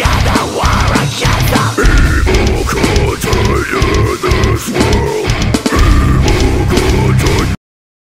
in the war against the